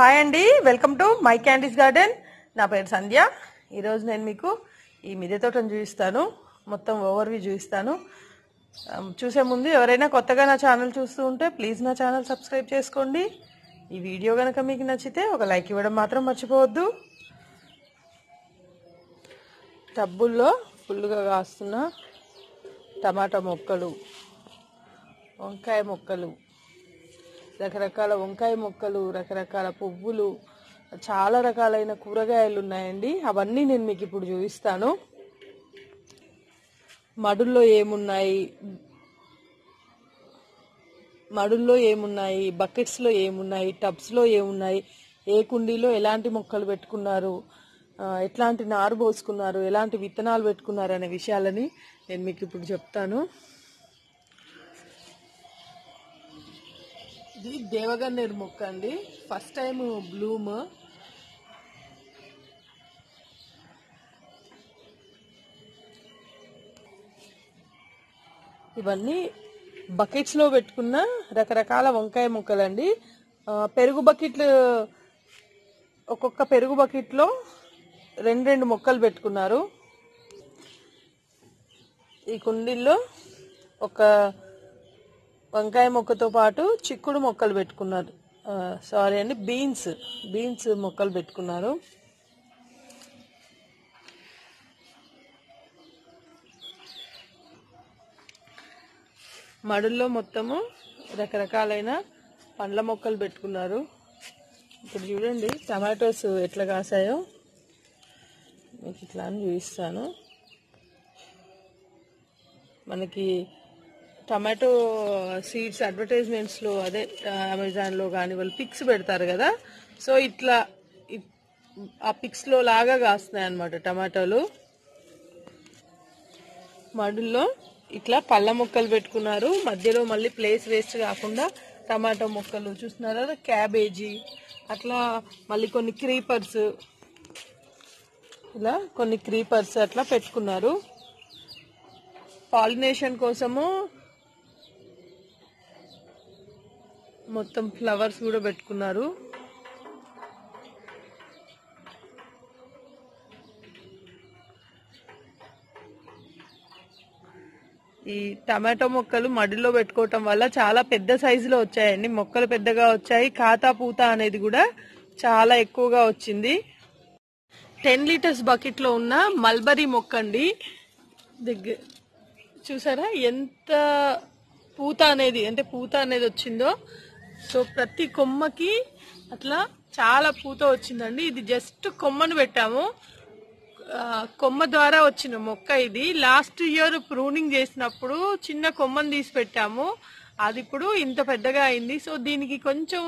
Hi అండి welcome to my candies garden. నా పేరు సంధ్య. ఈరోజు నేను మీకు ఈ మిద్దె తోటను చూపిస్తాను. మొత్తం ఓవర్వ్యూ చూపిస్తాను. చూసే ముందు ఎవరైనా కొత్తగా నా ఛానల్ చూస్తూ ఉంటే ప్లీజ్ నా ఛానల్ సబ్స్క్రైబ్ చేసుకోండి. ఈ వీడియో కనుక మీకు నచ్చితే ఒక లైక్ ఇవ్వడం మాత్రం మర్చిపోవద్దు. టబ్బుల్లో ఫుల్గా కాస్తున్న టమాటా మొక్కలు వంకాయ మొక్కలు. రకరకాల వంకాయ మొక్కలు రకరకాల పువ్వులు చాలా రకాలైన కూరగాయలు ఉన్నాయండి. అవన్నీ నేను మీకు ఇప్పుడు చూపిస్తాను. మడుల్లో ఏమున్నాయి? మడుల్లో ఏమున్నాయి? బకెట్స్లో ఏమున్నాయి? టబ్స్లో ఏమున్నాయి? ఏ కుండీలో ఎలాంటి మొక్కలు పెట్టుకున్నారు? ఎట్లాంటి నారు పోసుకున్నారు? ఎలాంటి విత్తనాలు పెట్టుకున్నారు అనే విషయాలని నేను మీకు ఇప్పుడు చెప్తాను. ఇది దేవగన్నేరు మొక్క అండి. ఫస్ట్ టైం బ్లూమ్ ఇవన్నీ బకెట్స్లో పెట్టుకున్న రకరకాల వంకాయ మొక్కలండి. పెరుగు బకెట్లు ఒక్కొక్క పెరుగు బకెట్లో రెండు రెండు మొక్కలు పెట్టుకున్నారు. ఈ కుండీల్లో ఒక వంకాయ మొక్కతో పాటు చిక్కుడు మొక్కలు పెట్టుకున్నారు. సారీ అండి బీన్స్ బీన్స్ మొక్కలు పెట్టుకున్నారు. మడుల్లో మొత్తము రకరకాలైన పండ్ల మొక్కలు పెట్టుకున్నారు. ఇప్పుడు చూడండి టమాటోస్ ఎట్లా కాసాయో. మీకు ఇట్లా అని చూపిస్తాను. మనకి టమాటో సీడ్స్ అడ్వర్టైజ్మెంట్స్లో అదే అమెజాన్లో కానీ వాళ్ళు పిక్స్ పెడతారు కదా. సో ఇట్లా ఇ- ఆ పిక్స్లో లాగా కాస్తున్నాయి అనమాట టమాటోలు. మడుల్లో ఇట్లా పళ్ళ మొక్కలు పెట్టుకున్నారు. మధ్యలో మళ్ళీ ప్లేస్ వేస్ట్ కాకుండా టమాటో మొక్కలు చూస్తున్నారా? క్యాబేజీ అట్లా మళ్ళీ కొన్ని క్రీపర్స్. ఇలా కొన్ని క్రీపర్స్ అట్లా పెట్టుకున్నారు. పాలినేషన్ కోసము మొత్తం ఫ్లవర్స్ కూడా పెట్టుకున్నారు. ఈ టమాటో మొక్కలు మడిలో పెట్టుకోవటం వల్ల చాలా పెద్ద సైజులో వచ్చాయండి. మొక్కలు పెద్దగా వచ్చాయి. ఖాతా పూత అనేది కూడా చాలా ఎక్కువగా వచ్చింది. టెన్ లీటర్స్ బకెట్లో ఉన్న మల్బరీ మొక్క అండి. దగ్గర చూసారా? ఎంత పూత అనేది అంటే పూత అనేది వచ్చిందో సో ప్రతి కొమ్మకి అట్లా చాలా పూత వచ్చిందండి. ఇది జస్ట్ కొమ్మను పెట్టాము. కొమ్మ ద్వారా వచ్చిన మొక్క ఇది. లాస్ట్ ఇయర్ ప్రూనింగ్ చేసినప్పుడు చిన్న కొమ్మను తీసి పెట్టాము. అది ఇప్పుడు ఇంత పెద్దగా అయింది. సో దీనికి కొంచెం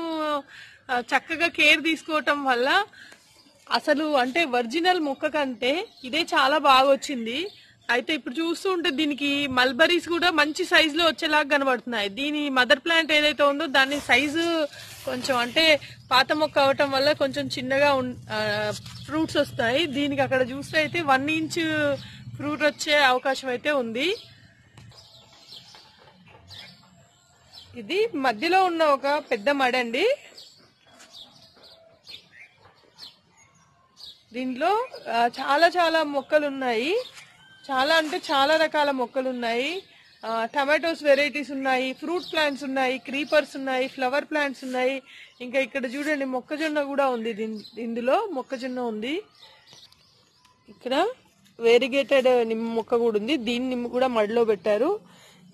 చక్కగా కేర్ తీసుకోవటం వల్ల అసలు అంటే ఒరిజినల్ మొక్క కంటే ఇదే చాలా బాగా వచ్చింది. అయితే ఇప్పుడు చూస్తూ ఉంటే దీనికి మల్బరీస్ కూడా మంచి సైజ్లో వచ్చేలాగా కనబడుతున్నాయి. దీని మదర్ ప్లాంట్ ఏదైతే ఉందో దాని సైజు కొంచెం అంటే పాత మొక్క అవటం వల్ల కొంచెం చిన్నగా ఫ్రూట్స్ వస్తాయి. దీనికి అక్కడ చూస్తే అయితే వన్ ఇంచ్ ఫ్రూట్ వచ్చే అవకాశం అయితే ఉంది. ఇది మధ్యలో ఉన్న ఒక పెద్ద మడండి దీంట్లో చాలా చాలా మొక్కలు ఉన్నాయి. చాలా అంటే చాలా రకాల మొక్కలు ఉన్నాయి. టమాటోస్ వెరైటీస్ ఉన్నాయి ఫ్రూట్ ప్లాంట్స్ ఉన్నాయి క్రీపర్స్ ఉన్నాయి ఫ్లవర్ ప్లాంట్స్ ఉన్నాయి. ఇంకా ఇక్కడ చూడండి మొక్కజొన్న కూడా ఉంది ఇందులో మొక్కజొన్న ఉంది. ఇక్కడ వేరిగేటెడ్ నిమ్మ మొక్క కూడా ఉంది. దీన్ని నిమ్మ కూడా మడిలో పెట్టారు.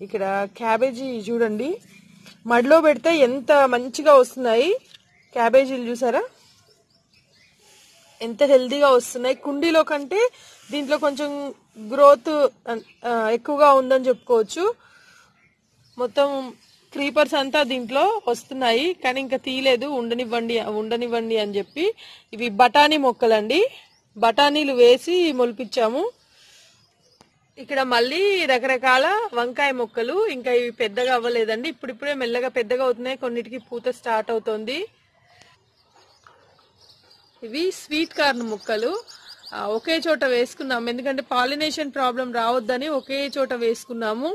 ఇక్కడ క్యాబేజీ చూడండి. మడిలో పెడితే ఎంత మంచిగా వస్తున్నాయి. క్యాబేజీలు చూసారా? ఎంత హెల్దీగా వస్తున్నాయి. కుండీలో కంటే దీంట్లో కొంచెం గ్రోత్ ఎక్కువగా ఉందని చెప్పుకోవచ్చు. మొత్తం క్రీపర్స్ అంతా దీంట్లో వస్తున్నాయి. కానీ ఇంకా తీయలేదు. ఉండనివ్వండి ఉండనివ్వండి అని చెప్పి ఇవి బఠానీ మొక్కలండి. బఠానీలు వేసి మొలిపించాము. ఇక్కడ మళ్ళీ రకరకాల వంకాయ మొక్కలు. ఇంకా ఇవి పెద్దగా అవ్వలేదండి. ఇప్పుడిప్పుడే మెల్లగా పెద్దగా అవుతున్నాయి. కొన్నిటికి పూత స్టార్ట్ అవుతుంది. ఇవి స్వీట్ కార్న్ ముక్కలు. ఒకే చోట వేసుకున్నాము. ఎందుకంటే పాలినేషన్ ప్రాబ్లం రావద్దని ఒకే చోట వేసుకున్నాము.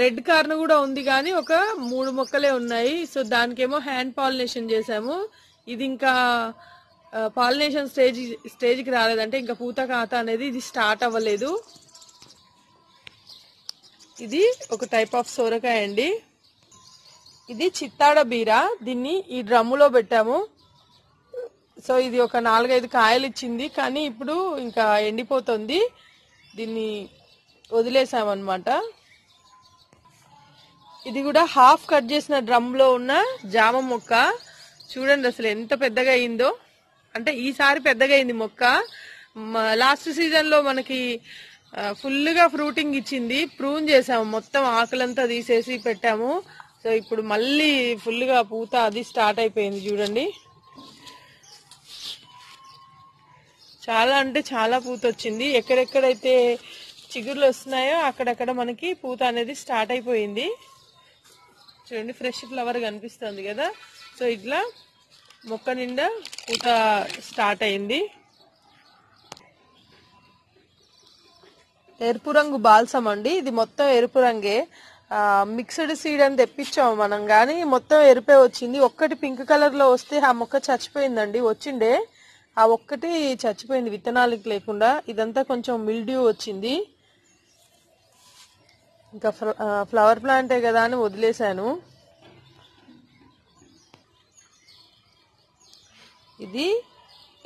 రెడ్ కార్న్ కూడా ఉంది కానీ ఒక మూడు మొక్కలే ఉన్నాయి. సో దానికేమో హ్యాండ్ పాలినేషన్ చేసాము ఇది ఇంకా పాలినేషన్ స్టేజ్ స్టేజ్కి రాలేదంటే ఇంకా పూత కాత అనేది ఇది స్టార్ట్ అవ్వలేదు. ఇది ఒక టైప్ ఆఫ్ సోరకాయ అండి. ఇది చిత్తాడ బీర. దీన్ని ఈ డ్రమ్ములో పెట్టాము. సో ఇది ఒక నాలుగైదు కాయలు ఇచ్చింది కానీ ఇప్పుడు ఇంకా ఎండిపోతుంది. దీన్ని వదిలేసామన్నమాట. ఇది కూడా హాఫ్ కట్ చేసిన డ్రమ్లో ఉన్న జామ మొక్క. చూడండి అసలు ఎంత పెద్దగా అయిందో. అంటే ఈసారి పెద్దగా అయింది మొక్క. లాస్ట్ సీజన్లో మనకి ఫుల్గా ఫ్రూటింగ్ ఇచ్చింది. ప్రూన్ చేసాము. మొత్తం ఆకులంతా తీసేసి పెట్టాము. సో ఇప్పుడు మళ్ళీ ఫుల్గా పూత అది స్టార్ట్ అయిపోయింది చూడండి. చాలా అంటే చాలా పూత వచ్చింది. ఎక్కడెక్కడైతే చిగుర్లు వస్తున్నాయో అక్కడక్కడ మనకి పూత అనేది స్టార్ట్ అయిపోయింది. చూడండి ఫ్రెష్ ఫ్లవర్ కనిపిస్తుంది కదా. సో ఇట్లా మొక్క నిండా పూత స్టార్ట్ అయింది. ఎరుపు రంగు బాల్సం అండి. ఇది మొత్తం ఎరుపు రంగే. మిక్స్డ్ సీడ్ అని తెప్పించాము మనం కానీ మొత్తం ఎరుపే వచ్చింది. ఒక్కటి పింక్ కలర్లో వస్తే ఆ మొక్క చచ్చిపోయిందండి. వచ్చిండే ఆ ఒక్కటి చచ్చిపోయింది విత్తనాలకి లేకుండా. ఇదంతా కొంచెం మిల్డ్యూ వచ్చింది. ఇంకా ఫ్ల- ఫ్లవర్ ప్లాంటే కదా అని వదిలేశాను. ఇది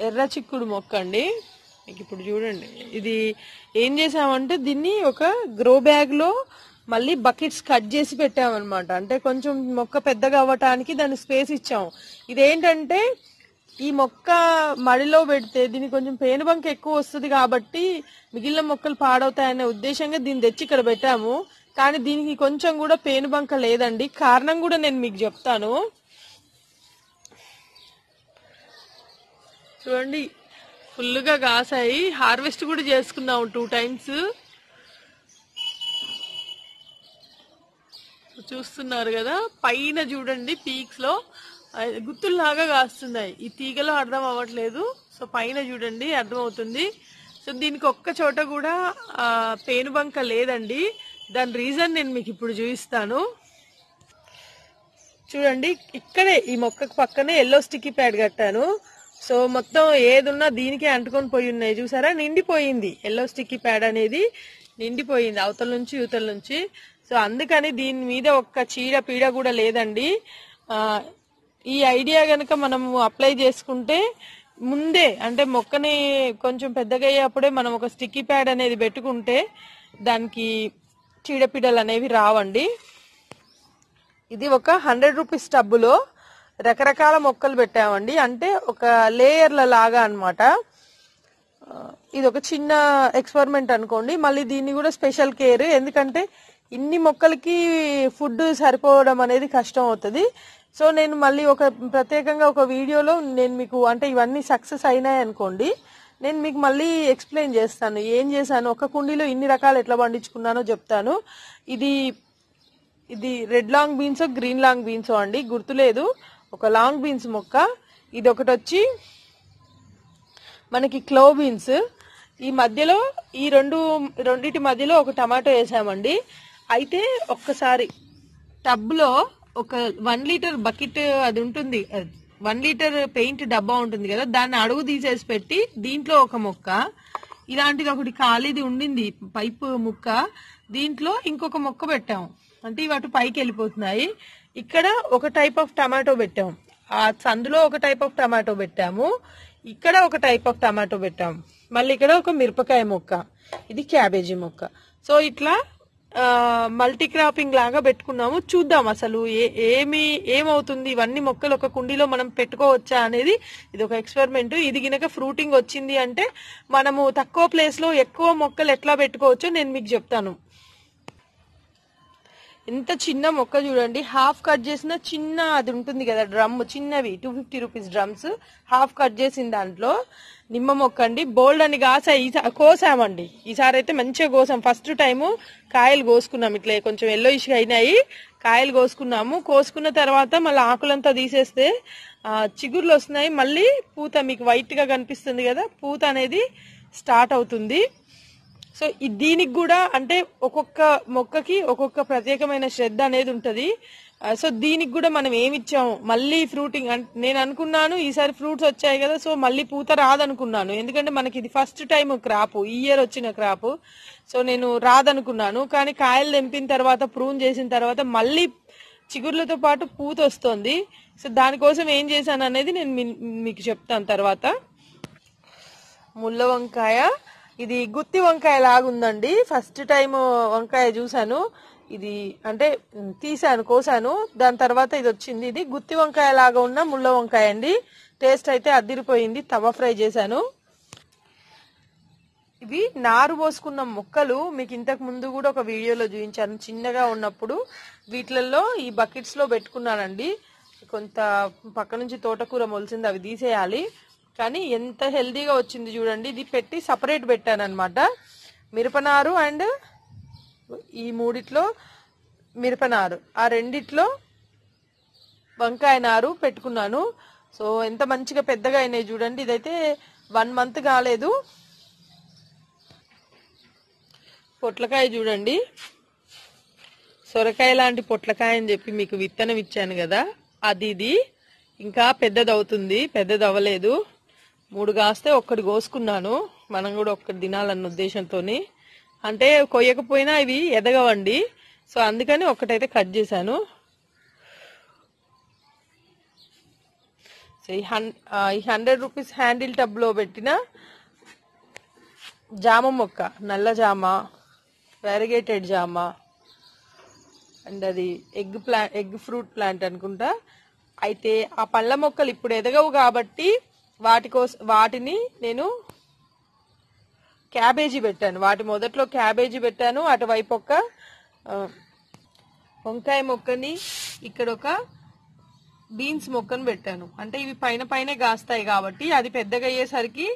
ఎర్ర చిక్కుడు మొక్క అండి. మీకు ఇప్పుడు చూడండి. ఇది ఏం చేసామంటే దీన్ని ఒక గ్రో బ్యాగ్లో మళ్ళీ బకెట్స్ కట్ చేసి పెట్టామన్నమాట. అంటే కొంచెం మొక్క పెద్దగా అవ్వటానికి దాన్ని స్పేస్ ఇచ్చాము. ఇదేంటంటే ఈ మొక్క మడిలో పెడితే దీనికి కొంచెం పేనుబంక ఎక్కువ వస్తుంది కాబట్టి మిగిలిన మొక్కలు పాడవుతాయనే ఉద్దేశంగా దీన్ని తెచ్చి ఇక్కడ పెట్టాము. కానీ దీనికి కొంచెం కూడా పేనుబంక లేదండి. కారణం కూడా నేను మీకు చెప్తాను. చూడండి ఫుల్గా కాసాయి. హార్వెస్ట్ కూడా చేసుకున్నాము టూ టైమ్స్. చూస్తున్నారు కదా పైన చూడండి పీక్స్లో గుత్తుల్లాగా కాస్తున్నాయి. ఈ తీగలో అర్థం అవ్వట్లేదు. సో పైన చూడండి అర్థమవుతుంది. సో దీనికి ఒక్క చోట కూడా పేనుబంక లేదండి. దాని రీజన్ నేను మీకు ఇప్పుడు చూపిస్తాను. చూడండి ఇక్కడే ఈ మొక్కకు పక్కనే ఎల్లో స్టిక్కీ ప్యాడ్ కట్టాను. సో మొత్తం ఏదున్నా దీనికే అంటుకొని పోయి ఉన్నాయి. చూసారా? నిండిపోయింది. ఎల్లో స్టిక్కీ ప్యాడ్ అనేది నిండిపోయింది అవతల నుంచి యువతల నుంచి. సో అందుకని దీని మీద ఒక్క చీడ పీడ కూడా లేదండి. ఈ ఐడియా గనక మనము అప్లై చేసుకుంటే ముందే అంటే మొక్కని కొంచెం పెద్దగా అయ్యేప్పుడే మనం ఒక స్టిక్కీ ప్యాడ్ అనేది పెట్టుకుంటే దానికి చీడపీడలు అనేవి రావండి. ఇది ఒక హండ్రెడ్ రూపీస్ టబ్బులో రకరకాల మొక్కలు పెట్టామండి. అంటే ఒక లేయర్ల లాగా అన్నమాట. ఇది ఒక చిన్న ఎక్స్పెరిమెంట్ అనుకోండి. మళ్ళీ దీన్ని కూడా స్పెషల్ కేర్ ఎందుకంటే ఇన్ని మొక్కలకి ఫుడ్ సరిపోవడం అనేది కష్టం అవుతుంది. సో నేను మళ్ళీ ఒక ప్రత్యేకంగా ఒక వీడియోలో నేను మీకు అంటే ఇవన్నీ సక్సెస్ అయినాయి అనుకోండి నేను మీకు మళ్ళీ ఎక్స్ప్లెయిన్ చేస్తాను. ఏం చేశాను? ఒక కుండీలో ఇన్ని రకాలు ఎట్లా పండించుకున్నానో చెప్తాను. ఇది ఇది red long beans green long beans అండి. గుర్తులేదు. ఒక లాంగ్ బీన్స్ మొక్క. ఇది ఒకటి వచ్చి మనకి క్లో బీన్స్. ఈ మధ్యలో ఈ రెండు రెండింటి మధ్యలో ఒక టమాటో వేసామండి. అయితే ఒక్కసారి టబ్లో ఒక వన్ లీటర్ బకెట్ అది ఉంటుంది. వన్ లీటర్ పెయింట్ డబ్బా ఉంటుంది కదా దాన్ని అడుగు తీసేసి పెట్టి దీంట్లో ఒక మొక్క ఇలాంటిది ఒకటి ఖాళీది ఉండింది పైపు ముక్క దీంట్లో ఇంకొక మొక్క పెట్టాం. అంటే ఇవి అటు పైకి వెళ్ళిపోతున్నాయి. ఇక్కడ ఒక టైప్ ఆఫ్ టమాటో పెట్టాం. ఆ సందులో ఒక టైప్ ఆఫ్ టమాటో పెట్టాము. ఇక్కడ ఒక టైప్ ఆఫ్ టమాటో పెట్టాము మళ్ళీ ఇక్కడ ఒక మిరపకాయ మొక్క. ఇది క్యాబేజీ మొక్క. సో ఇట్లా మల్టీ క్రాపింగ్ లాగా పెట్టుకున్నాము. చూద్దాం అసలు ఏ ఏమి ఏమవుతుంది? ఇవన్నీ మొక్కలు ఒక కుండీలో మనం పెట్టుకోవచ్చా అనేది ఇది ఒక ఎక్స్పెరిమెంట్ ఇది గినక ఫ్రూటింగ్ వచ్చింది అంటే మనము తక్కువ ప్లేస్లో ఎక్కువ మొక్కలు ఎట్లా పెట్టుకోవచ్చో నేను మీకు చెప్తాను. ఎంత చిన్న మొక్క చూడండి. హాఫ్ కట్ చేసిన చిన్న అది ఉంటుంది కదా డ్రమ్ చిన్నవి two fifty rupees drums. Half cut చేసిన దాంట్లో నిమ్మ మొక్క అండి. బోల్డ్ అని కాసా ఈసా కోసామండి. ఈసారి అయితే మంచిగా కోసాం. ఫస్ట్ టైము కాయలు కోసుకున్నాం. ఇట్లా కొంచెం ఎల్లోయిష్గా అయినాయి. కాయలు కోసుకున్నాము. కోసుకున్న తర్వాత మళ్ళీ ఆకులంతా తీసేస్తే చిగుర్లు వస్తున్నాయి. మళ్ళీ పూత మీకు వైట్గా కనిపిస్తుంది కదా. పూత అనేది స్టార్ట్ అవుతుంది. సో ఈ దీనికి కూడా అంటే ఒక్కొక్క మొక్కకి ఒక్కొక్క ప్రత్యేకమైన శ్రద్ధ అనేది ఉంటుంది. సో దీనికి కూడా మనం ఏమి ఇచ్చాము? మళ్ళీ ఫ్రూటింగ్ అంటే నేను అనుకున్నాను ఈసారి ఫ్రూట్స్ వచ్చాయి కదా సో మళ్ళీ పూత రాదనుకున్నాను. ఎందుకంటే మనకి ఇది ఫస్ట్ టైం క్రాప్ ఈ ఇయర్ వచ్చిన క్రాప్. సో నేను రాదనుకున్నాను. కానీ కాయలు తెంపిన తర్వాత ప్రూన్ చేసిన తర్వాత మళ్ళీ చిగుర్లతో పాటు పూత వస్తుంది. సో దానికోసం ఏం చేశాను అనేది నేను మీ- మీకు చెప్తాను తర్వాత. ముళ్ళ వంకాయ ఇది గుత్తి వంకాయ లాగుందండి. ఫస్ట్ టైం వంకాయ చూసాను ఇది అంటే తీసాను కోసాను దాని తర్వాత ఇది వచ్చింది ఇది గుత్తి వంకాయ లాగా ఉన్న ముళ్ళ వంకాయ అండి. టేస్ట్ అయితే అద్దిరిపోయింది. తవ ఫ్రై చేశాను. ఇవి నారు పోసుకున్న మొక్కలు మీకు ఇంతకు ముందు కూడా ఒక వీడియోలో చూపించాను. చిన్నగా ఉన్నప్పుడు వీటిలలో ఈ బకెట్స్లో పెట్టుకున్నానండి. కొంత పక్క నుంచి తోటకూర మొలిసింది అవి తీసేయాలి. కానీ ఎంత హెల్దీగా వచ్చింది చూడండి. ఇది పెట్టి సపరేట్ పెట్టాను అనమాట మిరపనారు అండ్ ఈ మూడిట్లో మిరపనారు. ఆ రెండిట్లో వంకాయ నారు పెట్టుకున్నాను. సో ఎంత మంచిగా పెద్దగా అయినాయి చూడండి. ఇదైతే వన్ మంత్ కాలేదు. పొట్లకాయ చూడండి. సొరకాయ లాంటి పొట్లకాయ అని చెప్పి మీకు విత్తనం ఇచ్చాను కదా. అది ఇది. ఇంకా పెద్దది అవుతుంది పెద్దది అవ్వలేదు మూడు కాస్తే ఒక్కటి కోసుకున్నాను. మనం కూడా ఒక్కటి తినాలన్న ఉద్దేశంతో అంటే కొయ్యకపోయినా ఇవి ఎదగవండి. సో అందుకని ఒక్కటైతే కట్ చేశాను. సో ఈ హన్ ఈ హండ్రెడ్ రూపీస్ హ్యాండిల్ టబ్లో పెట్టిన జామ మొక్క నల్ల జామ వెరగేటెడ్ జామ అండ్ అది egg plant egg fruit plant అనుకుంటా. అయితే ఆ పళ్ళ మొక్కలు ఇప్పుడు ఎదగవు కాబట్టి వాటి కోసం వాటిని నేను క్యాబేజీ పెట్టాను. వాటి మొదట్లో క్యాబేజీ పెట్టాను. అటువైపు ఒక వంకాయ మొక్కని ఇక్కడ ఒక బీన్స్ మొక్కను పెట్టాను. అంటే ఇవి పైన పైనే కాస్తాయి కాబట్టి అది పెద్దగా అయ్యేసరికి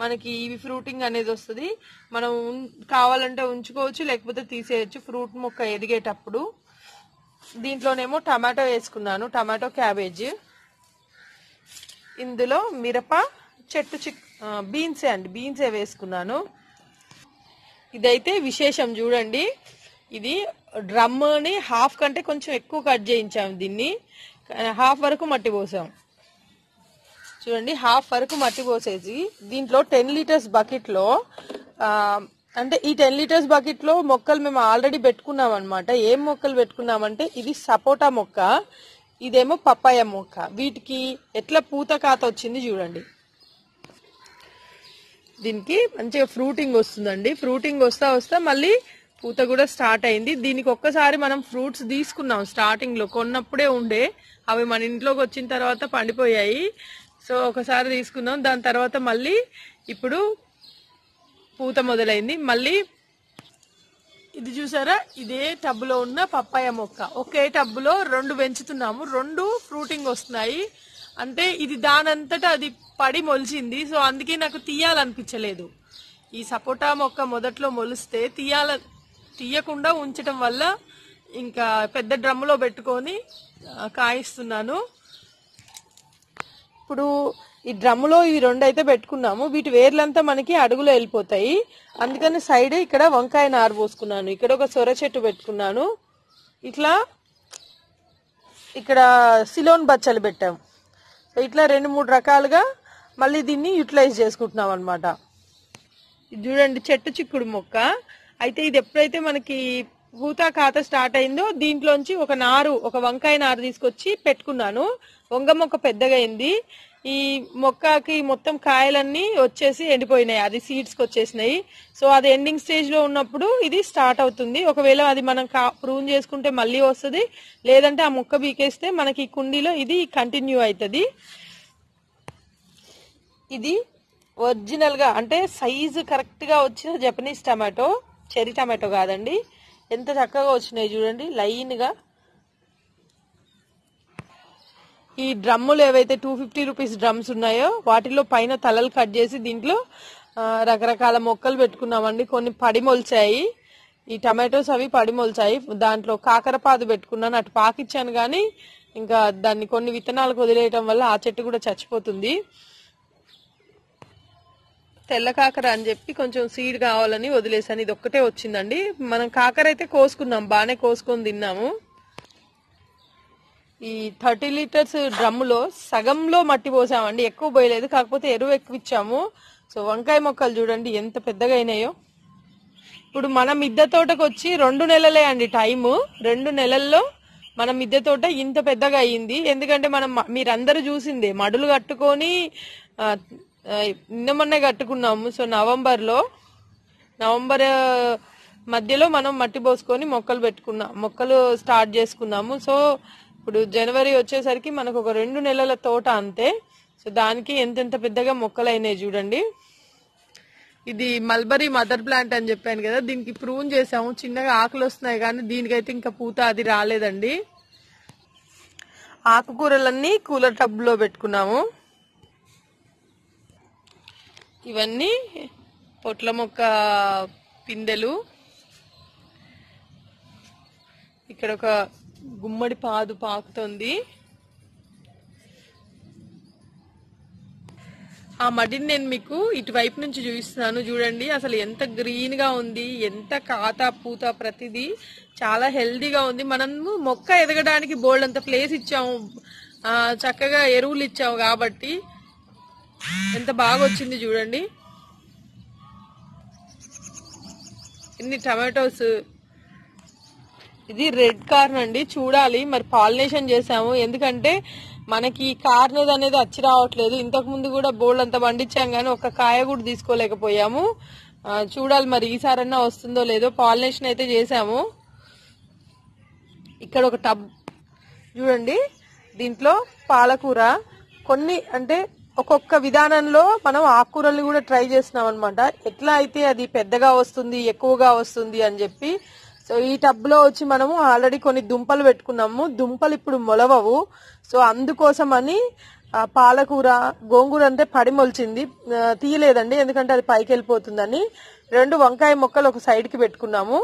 మనకి ఇవి ఫ్రూటింగ్ అనేది వస్తుంది. మనం కావాలంటే ఉంచుకోవచ్చు లేకపోతే తీసేయచ్చు ఫ్రూట్ మొక్క ఎదిగేటప్పుడు. దీంట్లోనేమో టమాటో వేసుకున్నాను. Tomato cabbage. ఇందులో మిరప చెట్టు చిక్ బీన్సే అండి బీన్సే వేసుకున్నాను. ఇదైతే విశేషం చూడండి. ఇది డ్రమ్ని హాఫ్ కంటే కొంచెం ఎక్కువ కట్ చేయించాము దీన్ని. హాఫ్ వరకు మట్టి పోసాం. చూడండి హాఫ్ వరకు మట్టి పోసేసి దీంట్లో టెన్ లీటర్స్ బకెట్లో అంటే ఈ టెన్ లీటర్స్ బకెట్లో మొక్కలు మేము ఆల్రెడీ పెట్టుకున్నాం అనమాట ఏం మొక్కలు పెట్టుకున్నామంటే ఇది సపోటా మొక్క. ఇదేమో పప్పాయ మొక్క వీటికి ఎట్లా పూత కాత వచ్చింది చూడండి. దీనికి మంచిగా ఫ్రూటింగ్ వస్తుందండి. ఫ్రూటింగ్ వస్తా వస్తా మళ్ళీ పూత కూడా స్టార్ట్ అయింది. దీనికి ఒక్కసారి మనం ఫ్రూట్స్ తీసుకున్నాం స్టార్టింగ్లో కొన్నప్పుడే ఉండే. అవి మన ఇంట్లోకి వచ్చిన తర్వాత పండిపోయాయి. సో ఒకసారి తీసుకున్నాం దాని తర్వాత మళ్ళీ ఇప్పుడు పూత మొదలైంది. మళ్ళీ ఇది చూసారా? ఇదే టబ్బులో ఉన్న పప్పాయ మొక్క. ఒకే టబ్బులో రెండు పెంచుతున్నాము. రెండు ఫ్రూటింగ్ వస్తున్నాయి. అంటే ఇది దానంతటా అది పడి మొలిచింది. సో అందుకే నాకు తీయాలనిపించలేదు. ఈ సపోటా మొక్క మొదట్లో మొలిస్తే తీయాల తీయకుండా ఉంచటం వల్ల ఇంకా పెద్ద డ్రమ్ములో పెట్టుకొని కాయిస్తున్నాను. ఇప్పుడు ఈ డ్రమ్ములో ఇవి రెండు అయితే పెట్టుకున్నాము. వీటి వేర్లంతా మనకి అడుగులో వెళ్ళిపోతాయి. అందుకని సైడ్ ఇక్కడ వంకాయ నారు పోసుకున్నాను. ఇక్కడ ఒక సొర చెట్టు పెట్టుకున్నాను. ఇట్లా ఇక్కడ సిలోన్ బచ్చలు పెట్టాము సో ఇట్లా రెండు మూడు రకాలుగా మళ్ళీ దీన్ని యూటిలైజ్ చేసుకుంటున్నాం అనమాట ఇది చూడండి చెట్టు చిక్కుడు మొక్క. అయితే ఇది ఎప్పుడైతే మనకి పూత ఖాత స్టార్ట్ అయిందో దీంట్లోంచి ఒక నారు ఒక వంకాయ నారు తీసుకొచ్చి పెట్టుకున్నాను. వంగ మొక్క పెద్దగా అయింది ఈ మొక్కకి మొత్తం కాయలన్నీ వచ్చేసి ఎండిపోయినాయి. అది సీడ్స్కి వచ్చేసినాయి. సో అది ఎండింగ్ స్టేజ్లో ఉన్నప్పుడు ఇది స్టార్ట్ అవుతుంది. ఒకవేళ అది మనం ప్రూన్ చేసుకుంటే మళ్ళీ వస్తుంది. లేదంటే ఆ మొక్క బీకేస్తే మనకి ఈ కుండీలో ఇది కంటిన్యూ అవుతుంది ఇది ఒరిజినల్గా అంటే సైజు కరెక్ట్గా వచ్చిన జపనీస్ టమాటో చెరీ టమాటో కాదండి. ఎంత చక్కగా వచ్చినాయి చూడండి. లైన్గా ఈ డ్రమ్ములు ఏవైతే టూ ఫిఫ్టీ రూపీస్ డ్రమ్స్ ఉన్నాయో వాటిలో పైన తలలు కట్ చేసి దీంట్లో రకరకాల మొక్కలు పెట్టుకున్నామండి. కొన్ని పడి మొలిచాయి ఈ టమాటోస్ అవి పడి మొలిచాయి దాంట్లో కాకరపాదు పెట్టుకున్నాను. అటు పాకిచ్చాను కానీ ఇంకా దాన్ని కొన్ని విత్తనాలకు వదిలేయటం వల్ల ఆ చెట్టు కూడా చచ్చిపోతుంది. తెల్ల కాకర అని చెప్పి కొంచెం సీడ్ కావాలని వదిలేసాను ఇది ఒక్కటే వచ్చిందండి. మనం కాకర అయితే కోసుకున్నాం. బాగానే కోసుకొని తిన్నాము. ఈ థర్టీ లీటర్స్ డ్రమ్ములో సగంలో మట్టి పోసామండి. ఎక్కువ పోయలేదు. కాకపోతే ఎరువు ఎక్కువ ఇచ్చాము. సో వంకాయ మొక్కలు చూడండి ఎంత పెద్దగా అయినాయో. ఇప్పుడు మన మిద్దె తోటకు వచ్చి రెండు నెలలే అండి టైము. రెండు నెలల్లో మన మిద్దె తోట ఇంత పెద్దగా అయ్యింది ఎందుకంటే మనం మీరందరూ చూసిందే మడులు కట్టుకొని నిన్న మొన్నే కట్టుకున్నాము. సో నవంబర్లో నవంబర్ మధ్యలో మనం మట్టి పోసుకొని మొక్కలు పెట్టుకున్నాం మొక్కలు స్టార్ట్ చేసుకున్నాము. సో ఇప్పుడు జనవరి వచ్చేసరికి మనకు ఒక రెండు నెలల తోట అంతే. సో దానికి ఎంతెంత పెద్దగా మొక్కలు అయినాయి చూడండి. ఇది మల్బరీ మదర్ ప్లాంట్ అని చెప్పాను కదా దీనికి ప్రూన్ చేసాము చిన్నగా ఆకులు వస్తున్నాయి కానీ దీనికైతే ఇంకా పూత అది రాలేదండి. ఆకుకూరలన్నీ కూలర్ టబ్లో పెట్టుకున్నాము. ఇవన్నీ పొట్ల మొక్క పిందెలు. ఇక్కడ ఒక గుమ్మడి పాదు పాకుతుంది. ఆ మడిని నేను మీకు ఇటువైపు నుంచి చూపిస్తున్నాను. చూడండి అసలు ఎంత గ్రీన్గా ఉంది ఎంత కాత పూత ప్రతిదీ చాలా హెల్దీగా ఉంది. మనము మొక్క ఎదగడానికి బోల్డ్ అంత ప్లేస్ ఇచ్చాము. చక్కగా ఎరువులు ఇచ్చాము కాబట్టి ఎంత బాగా వచ్చింది చూడండి. ఇన్ని టమాటోస్ ఇది రెడ్ కార్న్ అండి. చూడాలి. మరి పాలినేషన్ చేసాము ఎందుకంటే మనకి కార్న్ అనేది వచ్చి రావట్లేదు. ఇంతకు ముందు కూడా బోల్డ్ అంత పండించాం కానీ ఒక్క కాయ కూడా తీసుకోలేకపోయాము. చూడాలి మరి ఈసారన్నా వస్తుందో లేదో. పాలినేషన్ అయితే చేసాము ఇక్కడ ఒక టబ్ చూడండి. దీంట్లో పాలకూర. కొన్ని అంటే ఒక్కొక్క విధానంలో మనం ఆకుకూరల్ని కూడా ట్రై చేస్తున్నాం అనమాట ఎట్లా అయితే అది పెద్దగా వస్తుంది ఎక్కువగా వస్తుంది అని చెప్పి సో ఈ టబ్లో వచ్చి మనము ఆల్రెడీ కొన్ని దుంపలు పెట్టుకున్నాము. దుంపలు ఇప్పుడు మొలవవు. సో అందుకోసమని పాలకూర గోంగూర అంటే పడి మొలిచింది. తీయలేదండి ఎందుకంటే అది పైకి వెళ్ళిపోతుందని రెండు వంకాయ మొక్కలు ఒక సైడ్కి పెట్టుకున్నాము.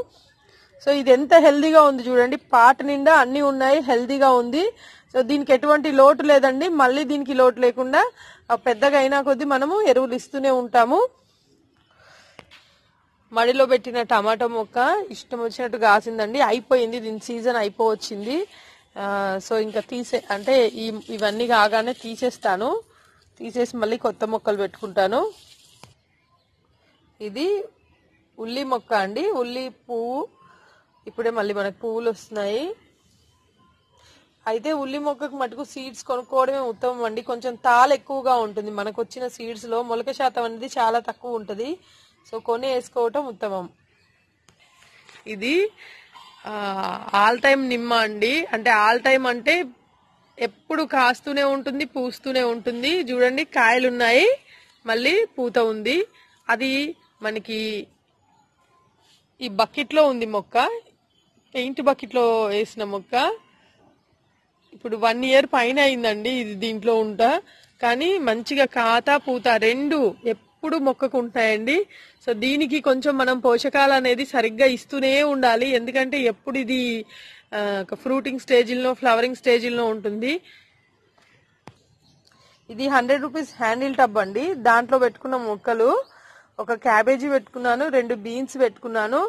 సో ఇది ఎంత హెల్దీగా ఉంది చూడండి. పాట నిండా అన్ని ఉన్నాయి హెల్దీగా ఉంది. సో దీనికి ఎటువంటి లోటు లేదండి. మళ్ళీ దీనికి లోటు లేకుండా పెద్దగా అయినా కొద్దీ మనము ఎరువులు ఇస్తూనే ఉంటాము. మడిలో పెట్టిన టమాటో మొక్క ఇష్టం వచ్చినట్టు కాసిందండి. అయిపోయింది. దీని సీజన్ అయిపోవచ్చింది. సో ఇంకా తీసే అంటే ఈ ఇవన్నీ కాగానే తీసేస్తాను. తీసేసి మళ్ళీ కొత్త మొక్కలు పెట్టుకుంటాను. ఇది ఉల్లి మొక్క అండి. ఉల్లి పువ్వు. ఇప్పుడే మళ్ళీ మనకు పువ్వులు వస్తున్నాయి. అయితే ఉల్లి మొక్కకు మటుకు సీడ్స్ కొనుక్కోవడమే ఉత్తమం అండి. కొంచెం తాలు ఎక్కువగా ఉంటుంది. మనకు వచ్చిన సీడ్స్లో మొలక శాతం అనేది చాలా తక్కువ ఉంటుంది. సో కొని వేసుకోవటం ఉత్తమం. ఇది ఆల్ టైమ్ నిమ్మ అండి. అంటే ఆల్ టైమ్ అంటే ఎప్పుడు కాస్తూనే ఉంటుంది పూస్తూనే ఉంటుంది. చూడండి కాయలు ఉన్నాయి మళ్ళీ పూత ఉంది. అది మనకి ఈ బకెట్లో ఉంది మొక్క. పెయింట్ బకెట్లో వేసిన మొక్క. ఇప్పుడు వన్ ఇయర్ పైన అయిందండి ఇది దీంట్లో ఉంటా. కానీ మంచిగా కాత పూత రెండు ఎప్పుడు మొక్కకు ఉంటాయండి సో దీనికి కొంచెం మనం పోషకాలు అనేది సరిగ్గా ఇస్తూనే ఉండాలి. ఎందుకంటే ఎప్పుడు ఇది ఫ్రూటింగ్ స్టేజ్లో ఫ్లవరింగ్ స్టేజ్లో ఉంటుంది. ఇది హండ్రెడ్ రూపీస్ హ్యాండిల్ టబ్ అండి. దాంట్లో పెట్టుకున్న మొక్కలు ఒక క్యాబేజీ పెట్టుకున్నాను రెండు బీన్స్ పెట్టుకున్నాను.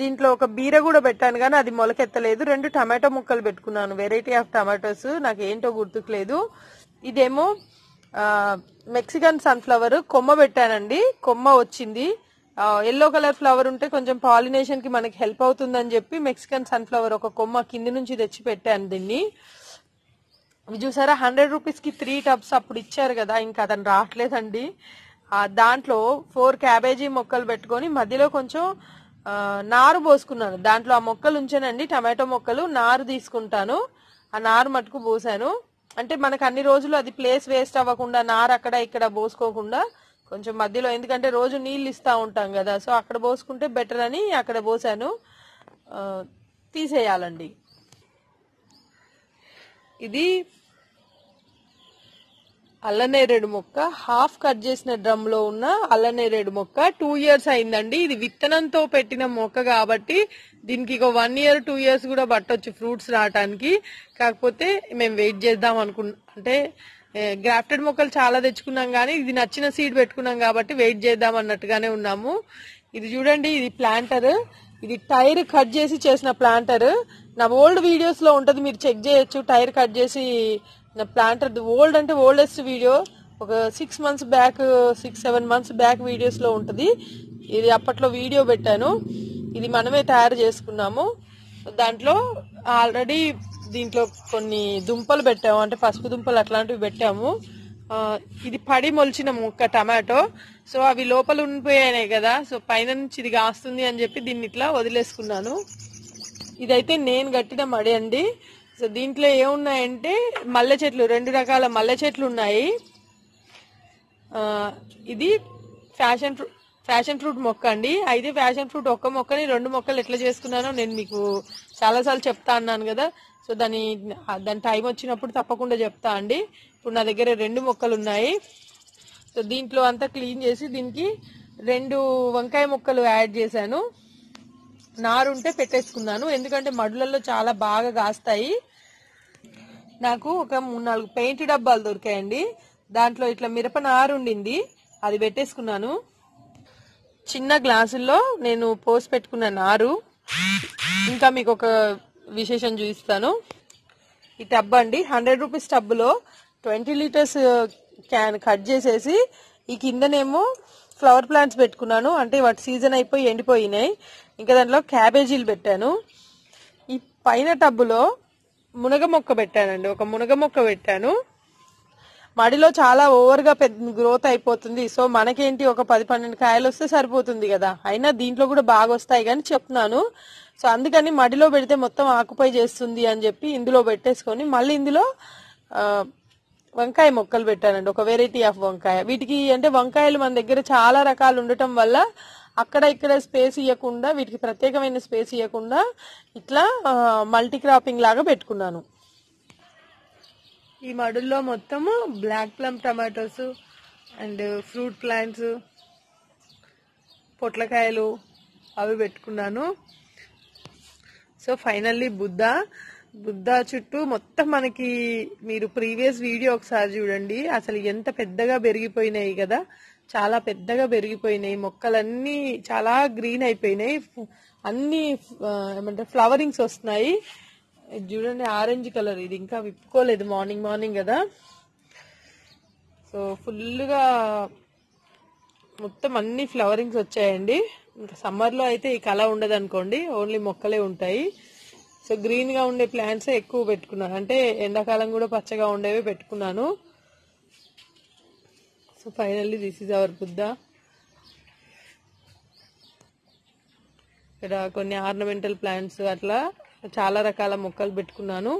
దీంట్లో ఒక బీర కూడా పెట్టాను కానీ అది మొలకెత్తలేదు. రెండు టమాటో ముక్కలు పెట్టుకున్నాను. వెరైటీ ఆఫ్ టమాటోస్ నాకు ఏంటో గుర్తుకులేదు ఇదేమో మెక్సికన్ సన్ఫ్లవర్ కొమ్మ పెట్టానండి. కొమ్మ వచ్చింది. ఎల్లో కలర్ ఫ్లవర్ ఉంటే కొంచెం పాలినేషన్కి మనకి హెల్ప్ అవుతుందని చెప్పి మెక్సికన్ సన్ఫ్లవర్ ఒక కొమ్మ కింది నుంచి తెచ్చి పెట్టాను దీన్ని. చూసారా? హండ్రెడ్ రూపీస్కి త్రీ టబ్స్ అప్పుడు ఇచ్చారు కదా ఇంకా అతను రావట్లేదండి. దాంట్లో ఫోర్ క్యాబేజీ మొక్కలు పెట్టుకొని మధ్యలో కొంచెం నారు పోసుకున్నాను. దాంట్లో ఆ మొక్కలు ఉంచానండి టమాటో మొక్కలు నారు తీసుకుంటాను. ఆ నారు మటుకు పోసాను. అంటే మనకు అన్ని రోజులు అది ప్లేస్ వేస్ట్ అవ్వకుండా నార అక్కడ ఇక్కడ పోసుకోకుండా కొంచెం మధ్యలో ఎందుకంటే రోజు నీళ్ళు ఇస్తా ఉంటాం కదా సో అక్కడ పోసుకుంటే బెటర్ అని అక్కడ పోసాను. తీసేయాలండి. ఇది అల్లనేరేడు మొక్క హాఫ్ కట్ చేసిన డ్రమ్లో ఉన్న అల్లనేరేడు మొక్క. టూ ఇయర్స్ అయిందండి. ఇది విత్తనంతో పెట్టిన మొక్క కాబట్టి దీనికి ఒక వన్ ఇయర్ టూ ఇయర్స్ కూడా పట్టొచ్చు ఫ్రూట్స్ రావటానికి. కాకపోతే మేము వెయిట్ చేద్దాం అనుకు అంటే గ్రాఫ్టెడ్ మొక్కలు చాలా తెచ్చుకున్నాం కానీ ఇది నచ్చిన సీడ్ పెట్టుకున్నాం కాబట్టి వెయిట్ చేద్దాం అన్నట్టుగానే ఉన్నాము. ఇది చూడండి ఇది ప్లాంటర్ ఇది టైర్ కట్ చేసి చేసిన ప్లాంటర్ నా ఓల్డ్ వీడియోస్లో ఉంటుంది మీరు చెక్ చేయొచ్చు. టైర్ కట్ చేసి నా ప్లాంటర్ ఓల్డ్ అంటే ఓల్డెస్ట్ వీడియో ఒక six months back six seven months back వీడియోస్లో ఉంటుంది. ఇది అప్పట్లో వీడియో పెట్టాను. ఇది మనమే తయారు చేసుకున్నాము. దాంట్లో ఆల్రెడీ దీంట్లో కొన్ని దుంపలు పెట్టాము. అంటే పసుపు దుంపలు అట్లాంటివి పెట్టాము. ఇది పడి మొలిచిన ముక్క టమాటో. సో అవి లోపల ఉండిపోయాయి కదా. సో పైన నుంచి ఇది కాస్తుంది అని చెప్పి దీన్ని ఇట్లా వదిలేసుకున్నాను. ఇదైతే నేను కట్టిన మడి అండి. సో దీంట్లో ఏమున్నాయంటే మల్లె చెట్లు రెండు రకాల మల్లె చెట్లు ఉన్నాయి. ఇది ఫ్యాషన్ ఫ్రూ ఫ్యాషన్ ఫ్రూట్ మొక్క అండి. అయితే ఫ్యాషన్ ఫ్రూట్ ఒక్క మొక్కని రెండు మొక్కలు ఎట్లా చేసుకున్నానో నేను మీకు చాలాసార్లు చెప్తా అన్నాను కదా. సో దాని దాని టైం వచ్చినప్పుడు తప్పకుండా చెప్తా అండి. ఇప్పుడు నా దగ్గర రెండు మొక్కలు ఉన్నాయి. సో దీంట్లో అంతా క్లీన్ చేసి దీనికి రెండు వంకాయ మొక్కలు యాడ్ చేశాను. నారుంటే పెట్టేసుకున్నాను. ఎందుకంటే మడులలో చాలా బాగా కాస్తాయి. నాకు ఒక మూడు నాలుగు పెయింట్ డబ్బాలు దొరికాయండి. దాంట్లో ఇట్లా మిరప నారు ఉండింది అది పెట్టేసుకున్నాను. చిన్న గ్లాసుల్లో నేను పోసి పెట్టుకున్న నారు. ఇంకా మీకు ఒక విశేషం చూపిస్తాను. ఈ టబ్ అండి. హండ్రెడ్ రూపీస్ టబ్లో ట్వంటీ లీటర్స్ క్యాన్ కట్ చేసేసి ఈ కిందనేమో ఫ్లవర్ ప్లాంట్స్ పెట్టుకున్నాను. అంటే వాటి సీజన్ అయిపోయి ఎండిపోయినాయి. ఇంకా దాంట్లో క్యాబేజీలు పెట్టాను. ఈ పైన టబ్బులో మునగ మొక్క పెట్టానండి. ఒక మునగ మొక్క పెట్టాను. మడిలో చాలా ఓవర్గా పెద్ద గ్రోత్ అయిపోతుంది. సో మనకేంటి ఒక పది పన్నెండు కాయలు వస్తే సరిపోతుంది కదా. అయినా దీంట్లో కూడా బాగా వస్తాయి కానీ చెప్తున్నాను. సో అందుకని మడిలో పెడితే మొత్తం ఆకుపై చేస్తుంది అని చెప్పి ఇందులో పెట్టేసుకొని మళ్ళీ ఇందులో వంకాయ మొక్కలు పెట్టానండి. ఒక వెరైటీ ఆఫ్ వంకాయ. వీటికి అంటే వంకాయలు మన దగ్గర చాలా రకాలు ఉండటం వల్ల అక్కడ ఇక్కడ స్పేస్ ఇవ్వకుండా వీటికి ప్రత్యేకమైన స్పేస్ ఇవ్వకుండా ఇట్లా మల్టీ క్రాపింగ్ లాగా పెట్టుకున్నాను. ఈ మడుల్లో మొత్తము black plum tomatoes and fruit plants పొట్లకాయలు అవి పెట్టుకున్నాను. So finally Buddha. బుద్ధ చుట్టూ మొత్తం మనకి మీరు ప్రీవియస్ వీడియో ఒకసారి చూడండి. అసలు ఎంత పెద్దగా పెరిగిపోయినాయి కదా. చాలా పెద్దగా పెరిగిపోయినాయి. మొక్కలన్నీ చాలా గ్రీన్ అయిపోయినాయి. అన్ని ఏమంటారు ఫ్లవరింగ్స్ వస్తున్నాయి. ఇది చూడండి ఆరెంజ్ కలర్. ఇది ఇంకా విప్పుకోలేదు. మార్నింగ్ మార్నింగ్ కదా. సో ఫుల్గా మొత్తం అన్ని ఫ్లవరింగ్స్ వచ్చాయండి. ఇంకా సమ్మర్లో అయితే ఈ కళ ఉండదు అనుకోండి ఓన్లీ మొక్కలే ఉంటాయి. సో గ్రీన్గా ఉండే ప్లాంట్సే ఎక్కువ పెట్టుకున్నాను. అంటే ఎండాకాలం కూడా పచ్చగా ఉండేవి పెట్టుకున్నాను. So finally this is our Buddha ఇక్కడ కొన్ని ఆర్నమెంటల్ ప్లాంట్స్ అట్లా చాలా రకాల మొక్కలు పెట్టుకున్నాను.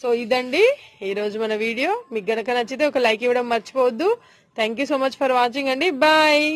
సో ఇదండి ఈరోజు మన వీడియో. మీకు గనక నచ్చితే ఒక లైక్ ఇవ్వడం మర్చిపోవద్దు. Thank you so much for watching అండి. బాయ్